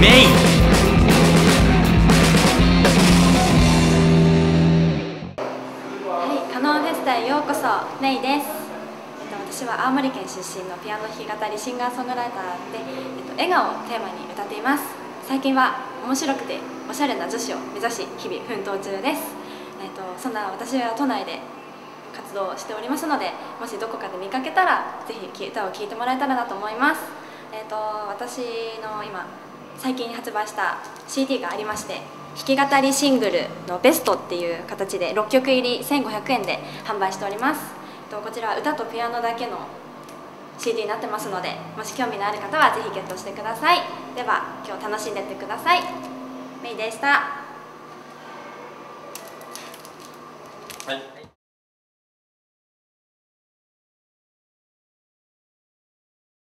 メインはい、カノンフェスタへようこそ、メイです。私は青森県出身のピアノ弾き語りシンガーソングライターで、えっと、笑顔をテーマに歌っています。最近は面白くておしゃれな女子を目指し日々奮闘中です。えっと、そんな私は都内で活動しておりますので、もしどこかで見かけたらぜひ歌を聴いてもらえたらなと思います。えっと、私の今最近発売した CD がありまして弾き語りシングルの「ベストっていう形で6曲入り1500円で販売しております。こちらは歌とピアノだけの CD になってますのでもし興味のある方はぜひゲットしてください。では今日楽しんでってください。メイでした。はい。